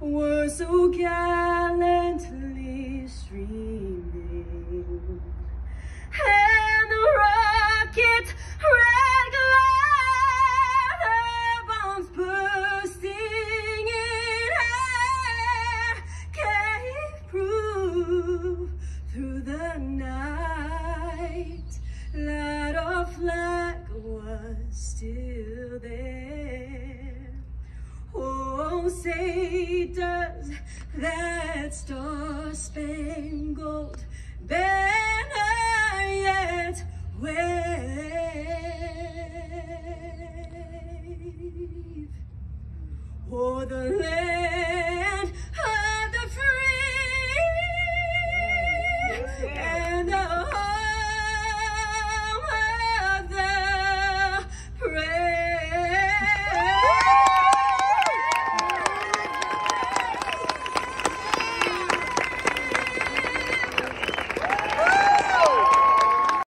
were so gallantly streaming. And the rocket's red glare, bombs bursting in air, gave proof through the night that our flag was still there. Say does that star-spangled banner yet wave o'er the land of the free? Yeah.